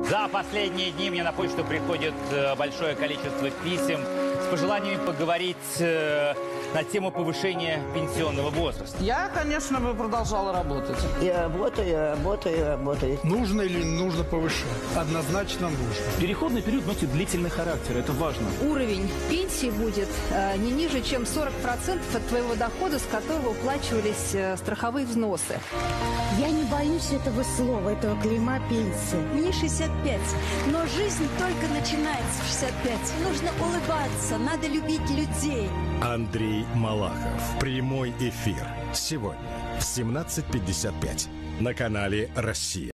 За последние дни мне на почту приходит э, большое количество писем пожеланиями поговорить э, на тему повышения пенсионного возраста. Я, конечно, бы продолжала работать. И работаю, работаю, работаю. Нужно или не нужно повышать? Однозначно нужно. Переходный период носит длительный характер, это важно. Уровень пенсии будет э, не ниже, чем 40% от твоего дохода, с которого уплачивались э, страховые взносы. Я не боюсь этого слова, этого клейма пенсии. Мне 65, но жизнь только начинается в 65. Нужно улыбаться, надо любить людей. Андрей Малахов. Прямой эфир. Сегодня в 17.55 на канале «Россия».